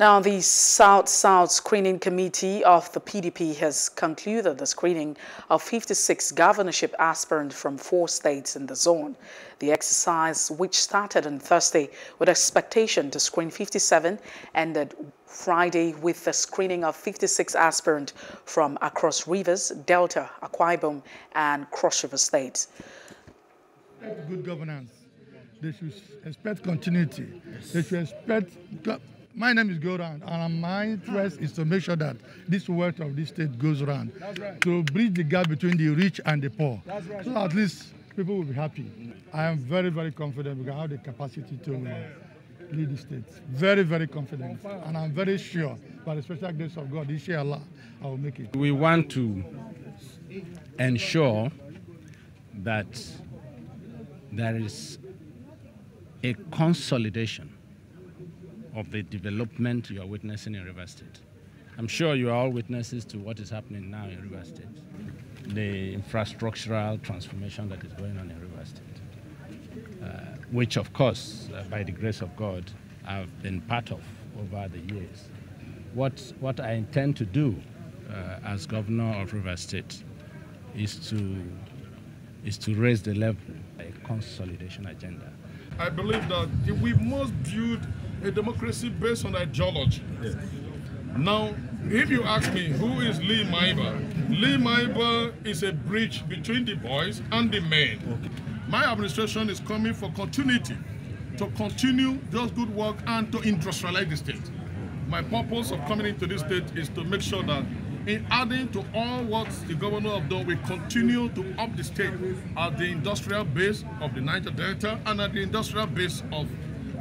Now, the South-South Screening Committee of the PDP has concluded the screening of 56 governorship aspirants from four states in the zone. The exercise, which started on Thursday with expectation to screen 57, ended Friday with the screening of 56 aspirants from across Rivers, Delta, Akwa Ibom, and Cross River states. Good governance. They should expect continuity. They should expect my name is Goran, and my interest is to make sure that this wealth of this state goes around right. to bridge the gap between the rich and the poor. Right. So at least people will be happy. I am very, very confident we can have the capacity to uh, lead the state. Very, very confident. And I'm very sure, by the special grace of God, inshallah, I will make it. We want to ensure that there is a consolidation of the development you are witnessing in River State. I'm sure you are all witnesses to what is happening now in River State, the infrastructural transformation that is going on in River State, uh, which, of course, uh, by the grace of God, I've been part of over the years. What, what I intend to do uh, as governor of River State is to, is to raise the level, a consolidation agenda. I believe that we must build a democracy based on ideology. Yes. Now, if you ask me who is Lee Maeba, Lee Maeba is a bridge between the boys and the men. Okay. My administration is coming for continuity, to continue just good work and to industrialize the state. My purpose of coming into this state is to make sure that in adding to all what the governor have done, we continue to up the state at the industrial base of the Niger Delta and at the industrial base of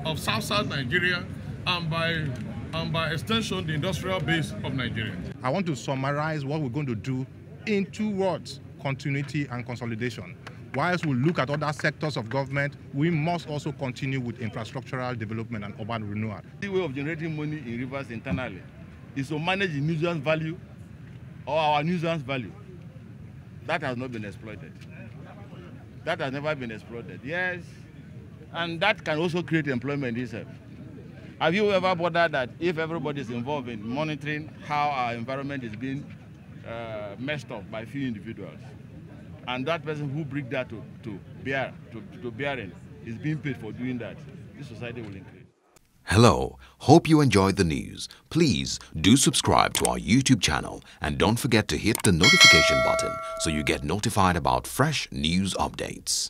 of South-South Nigeria and by, and by extension the industrial base of Nigeria. I want to summarize what we're going to do in two words, continuity and consolidation. Whilst we look at other sectors of government, we must also continue with infrastructural development and urban renewal. The way of generating money in rivers internally is to manage the nuisance value or our nuisance value. That has not been exploited. That has never been exploited. Yes, and that can also create employment itself. Have you ever bothered that if everybody is involved in monitoring how our environment is being uh, messed up by few individuals, and that person who bring that to, to bear to, to bearing is being paid for doing that, this society will increase. Hello, hope you enjoyed the news. Please do subscribe to our YouTube channel and don't forget to hit the notification button so you get notified about fresh news updates.